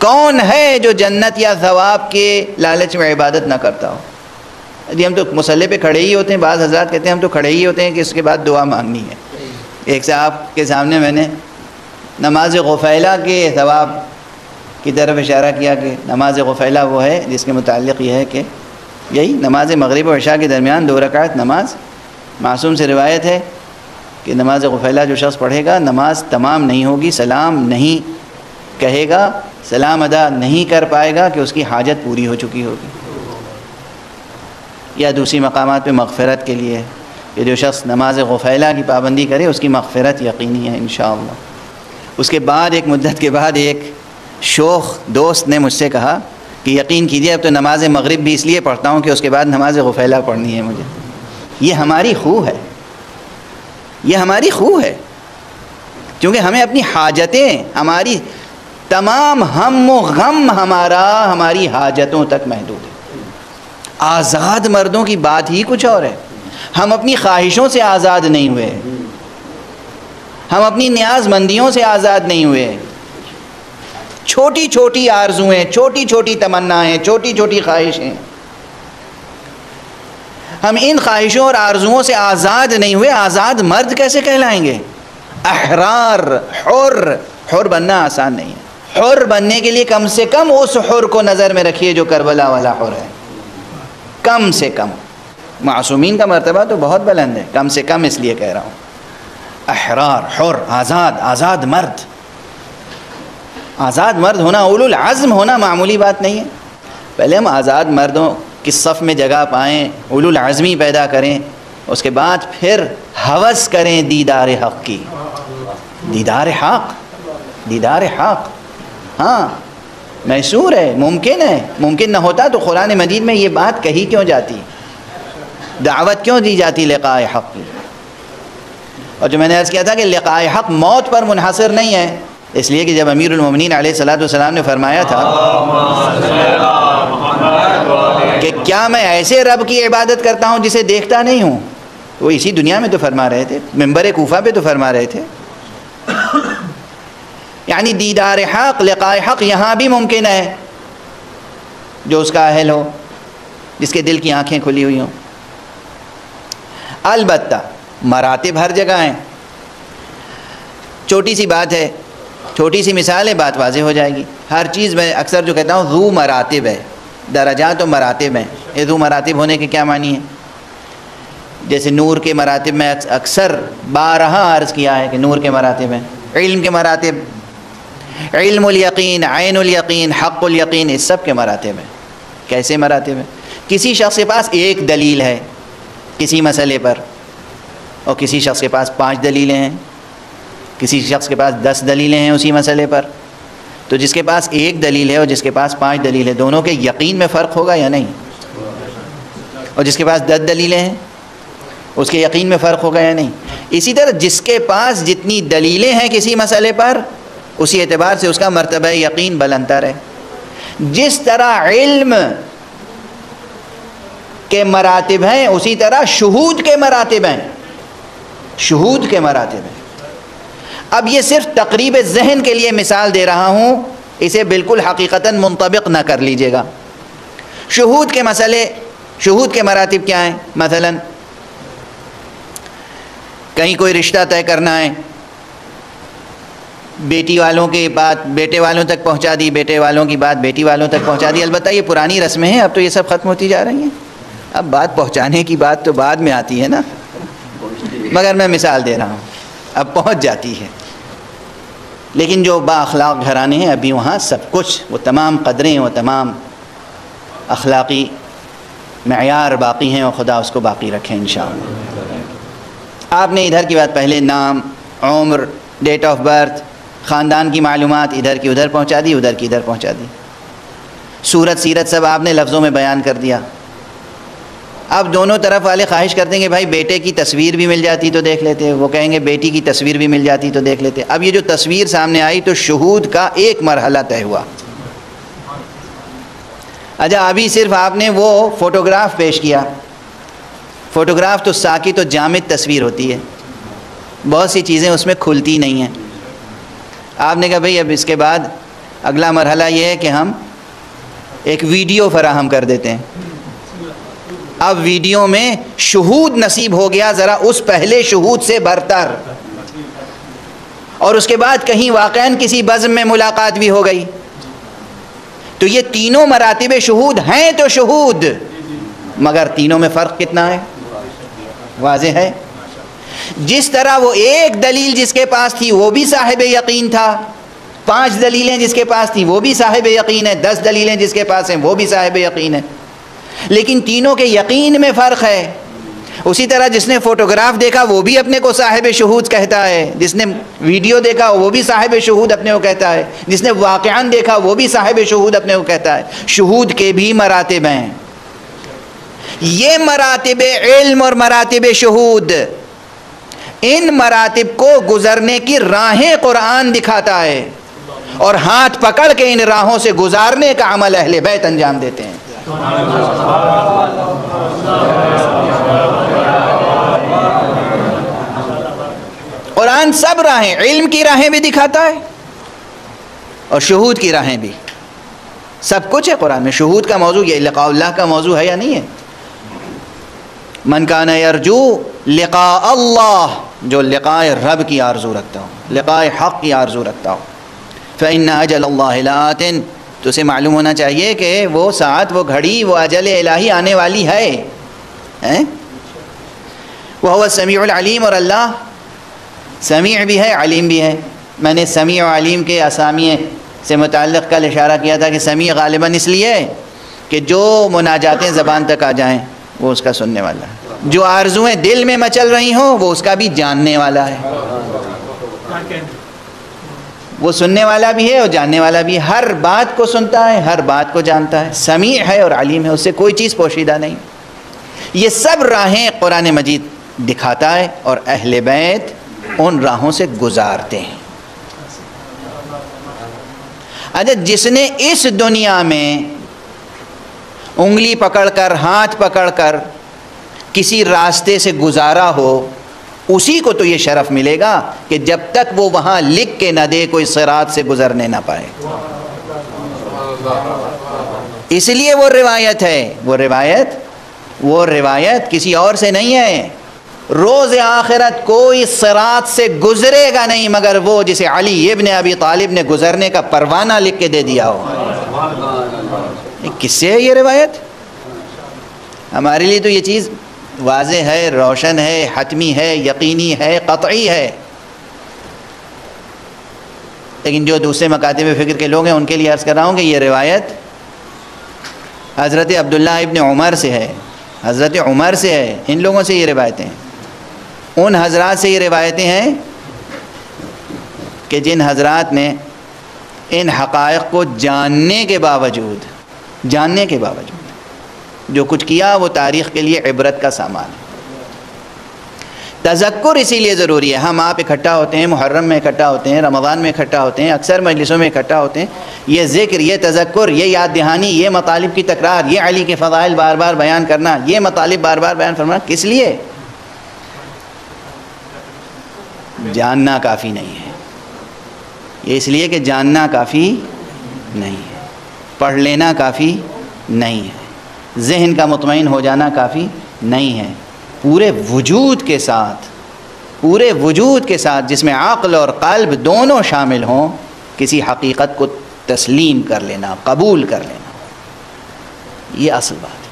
कौन है जो जन्नत या सवाब के लालच में इबादत ना करता हो? यदि हम तो मसल्ले पे खड़े ही होते हैं, बाज़ हजरात कहते हैं, हम तो खड़े ही होते हैं कि इसके बाद दुआ मांगनी है। एक साहब के सामने मैंने नमाज़ गफ़ैला के सवाब की तरफ़ इशारा किया कि नमाज़ गफ़ैला वो है जिसके मुतालिक यह है कि यही नमाज़ मगरब और के दरमियान दो रकात नमाज़ मासूम से रिवायत है कि नमाज़ गफ़ैला जो शख्स पढ़ेगा, नमाज़ तमाम नहीं होगी, सलाम नहीं कहेगा सलाम अदा नहीं कर पाएगा कि उसकी हाजत पूरी हो चुकी होगी। या दूसरी मकाम पे मगफ़रत के लिए कि जो शख्स नमाज़ गफ़ैला की पाबंदी करे, उसकी मगफ़रत यकीनी है इन उसके बाद, एक मुद्दत के बाद, एक शोख दोस्त ने मुझसे कहा कि यकीन कीजिए, अब तो नमाज़ मगरिब भी इसलिए पढ़ता हूँ कि उसके बाद नमाज़ गफ़ैला पढ़नी है मुझे। ये हमारी खू है। ये हमारी खू है। क्योंकि हमें अपनी हाजतें, हमारी तमाम हम गम हमारा, हमारी हाजतों तक महदूद है। आज़ाद मर्दों की बात ही कुछ और है। हम अपनी ख्वाहिशों से आज़ाद नहीं हुए। हम अपनी न्याजमंदियों से आज़ाद नहीं हुए। छोटी छोटी आरजुएँ छोटी छोटी तमन्नाएँ छोटी छोटी ख्वाहिशें। हम इन ख्वाहिशों और आरजुओं से आज़ाद नहीं हुए। आज़ाद मर्द कैसे कहलाएँगे? अहरार, हुर। हुर बनना आसान नहीं है। हुर बनने के लिए कम से कम उस हुर को नज़र में रखिए जो करबला वाला हुर है। कम से कम। मासूमीन का मरतबा तो बहुत बुलंद है। कम से कम इसलिए कह रहा हूँ। अहरार, हुर, आज़ाद आज़ाद मर्द। आज़ाद मर्द होना उलुल आज़म होना मामूली बात नहीं है। पहले हम आज़ाद मर्दों की सफ़ में जगह पाएँ, उलुल आज़मी पैदा करें, उसके बाद फिर हवस करें दीदार हक़ की। दीदार हक़ दीदार हक़। हाँ मैसूर है, मुमकिन है। मुमकिन ना होता तो कुरान मजीद में ये बात कही क्यों जाती? दावत क्यों दी जाती लक़ाए हक़ की और जो मैंने अर्ज़ किया था कि लक़ाए हक़ मौत पर मुनहसर नहीं है, इसलिए कि जब अमीरमिन सलाम ने फरमाया था कि क्या मैं ऐसे रब की इबादत करता हूँ जिसे देखता नहीं हूँ? वो इसी दुनिया में तो फरमा रहे थे मंबर कोफा पे तो फरमा रहे थे। यानी दीदार हक़, लक़ाए हक़ यहाँ भी मुमकिन है। जो उसका अहल हो, जिसके दिल की आँखें खुली हुई हों। अलबत्ता, मरातब हर जगह हैं। छोटी सी बात है, छोटी सी मिसाल है बात वाजे हो जाएगी। हर चीज़ में अक्सर जो कहता हूँ रू मरातब है। दराजा तो मरातब हैं। ये रू मरातब होने के क्या मानी है? जैसे नूर के मरातब में अक्सर बारह अर्ज़ किया है कि नूर के मरातब हैं। इल्म के मरातब इल्मयकीन आनयकीन हक़ुलयकीन इस सब के मरातब हैं। कैसे मरातब हैं? किसी शख्स के पास एक दलील है किसी मसले पर, और किसी शख्स के पास पाँच दलीलें हैं, किसी शख्स के पास दस दलीलें हैं उसी मसले पर। तो जिसके पास एक दलील है और जिसके पास पाँच दलील है, दोनों के यकीन में फ़र्क होगा या नहीं? और जिसके पास दस दलीलें हैं, उसके यकीन में फ़र्क होगा या नहीं? इसी तरह जिसके पास जितनी दलीलें हैं किसी मसले पर उसी एतबार से उसका मरतब यकीन बलंतर है। जिस तरह इल्म के मरातब हैं, उसी तरह शहूद के मरातब हैं। शहूद के मरातब हैं। अब ये सिर्फ़ तकरीब जहन के लिए मिसाल दे रहा हूँ, इसे बिल्कुल हकीकता मुंतबिक ना कर लीजिएगा। शहूद के मसले, शहूद के मरातब क्या हैं? मसलन, कहीं कोई रिश्ता तय करना है बेटी वालों के बात बेटे वालों तक पहुँचा दी, बेटे वालों की बात बेटी वालों तक पहुँचा दी। अलबत्त ये पुरानी रस्में हैं, अब तो ये सब ख़त्म होती जा रही हैं। अब बात पहुँचाने की बात तो बाद में आती है ना। मगर मैं मिसाल दे रहा हूँ, अब पहुँच जाती है। लेकिन जो बाखलाक घराने हैं, अभी वहाँ सब कुछ, वो तमाम कदरें, वो तमाम अखलाक़ी मैार बाकी हैं और ख़ुदा उसको बाकी रखें इन आपने इधर की बात पहले, नाम, उम्र डेट ऑफ़ बर्थ ख़ानदान की मालूम इधर की उधर पहुँचा दी, उधर की इधर पहुँचा दी। सूरत सीरत सब आपने लफ्ज़ों में बयान कर दिया। अब दोनों तरफ़ वाले ख्वाहिश करते हैं कि भाई बेटे की तस्वीर भी मिल जाती तो देख लेते, वो कहेंगे बेटी की तस्वीर भी मिल जाती तो देख लेते। अब ये जो तस्वीर सामने आई तो शहूद का एक मरहला तय हुआ। अच्छा अभी सिर्फ़ आपने वो फ़ोटोग्राफ पेश किया। फ़ोटोग्राफ तो साकी तो जामिद तस्वीर होती है। बहुत सी चीज़ें उसमें खुलती नहीं हैं। आपने कहा, भाई, अब इसके बाद अगला मरहला ये है कि हम एक वीडियो फराहम कर देते हैं। अब वीडियो में शहूद नसीब हो गया, ज़रा उस पहले शहूद से बरतर। और उसके बाद कहीं वाक़ किसी बज़म में मुलाकात भी हो गई। तो ये तीनों मरातब शहूद हैं तो शहूद, मगर तीनों में फ़र्क कितना है? वाज है। जिस तरह वो एक दलील जिसके पास थी, वो भी साहिब यकीन था। पाँच दलीलें जिसके पास थी, वो भी साहिब यकीन है। दस दलीलें जिसके पास हैं, वो भी साहिब यकीन है। लेकिन तीनों के यकीन में फ़र्क है। उसी तरह जिसने फ़ोटोग्राफ देखा, वो भी अपने को साहिब शहूद कहता है। जिसने वीडियो देखा, वो भी साहिब शहूद अपने को कहता है। जिसने वाक़ान देखा, वो भी साहिब शहूद अपने को कहता है। शहूद के भी मरातब हैं। ये मरातब इल्म और मरातब शहूद इन मरातब को गुज़रने की राहें कुरान दिखाता है और हाथ पकड़ के इन राहों से गुजारने का अमल अहले बैत अंजाम देते हैं। कुरान सब राहें, इल्म की राहें भी दिखाता है और शहूद की राहें भी। सब कुछ है कुरान में। शहूद का मौजू, ये लक़ाल्लाह का मौजू है या नहीं है? मन का नरजू लिका अल्लाह जो लिकाए रब की आरज़ू रखता हो, लिकाए हक़ की आरज़ू रखता हो। फ़ैन अजल अल्लातिन तो उसे मालूम होना चाहिए कि वो साथ, वो घड़ी, वो अजल इलाही आने वाली है। हैं? वह समीम और अल्लाह समी भी है, अलीम भी है। मैंने समी और अलीम के असामी से मुतल कल इशारा किया था कि समी गालिबा इसलिए कि जो मुनाजातें ज़बान तक आ जाएँ, वो उसका सुनने वाला है। जो आरजुएँ दिल में मचल रही हों, वो उसका भी जानने वाला है। वो सुनने वाला भी है और जानने वाला भी हर बात को सुनता है, हर बात को जानता है। समी है और आलिम है, उससे कोई चीज़ पोशीदा नहीं। ये सब राहें कुरान मजीद दिखाता है और अहल बैत उन राहों से गुजारते हैं। अच्छा जिसने इस दुनिया में उंगली पकड़कर, हाथ पकड़कर किसी रास्ते से गुजारा हो, उसी को तो ये शरफ़ मिलेगा कि जब तक वो वहाँ लिख के ना दे, कोई सरात से गुजरने ना पाए। इसलिए वो रिवायत है। वो रिवायत वो रिवायत किसी और से नहीं है। रोज़ आखिरत कोई सरात से गुजरेगा नहीं, मगर वो जिसे अली इबन अबी तालिब ने गुजरने का परवाना लिख के दे दिया हो। किससे है ये रिवायत? हमारे लिए तो ये चीज़ वाज है, रोशन है, हतमी है, यकीनी है, कतई है। लेकिन जो दूसरे मकाते में फ़िक्र के लोग हैं, उनके लिए अर्ज़ कर रहा हूँ कि ये रिवायत हज़रत अब्दुल्ला इबन उमर से है। हज़रत उमर से है। इन लोगों से ये रिवायतें उन हजरात से ये रिवायतें हैं कि जिन हजरात ने इन हक़ को जानने के बावजूद, जानने के बावजूद जो कुछ किया वो तारीख़ के लिए इबरत का सामान है। तजक्र इसीलिए ज़रूरी है। हम आप इकट्ठा होते हैं, मुहर्रम में इकट्ठा होते हैं, रमज़ान में इकट्ठा होते हैं, अक्सर मजलिसों में इकट्ठा होते हैं। ये ज़िक्र, ये तजक्र ये याद दहानी ये मतालब की तकरार, ये अली के फ़ाइल बार बार बयान करना, ये मतालब बार बार बयान करना किस लिए? जानना काफ़ी नहीं है। ये इसलिए कि जानना काफ़ी नहीं है। पढ़ लेना काफ़ी नहीं है। जहन का मुतमिन हो जाना काफ़ी नहीं है। पूरे वजूद के साथ, पूरे वजूद के साथ जिसमें आकल और कल्ब दोनों शामिल हों, किसी हकीकत को तस्लीम कर लेना, कबूल कर लेना। ये असल बात है।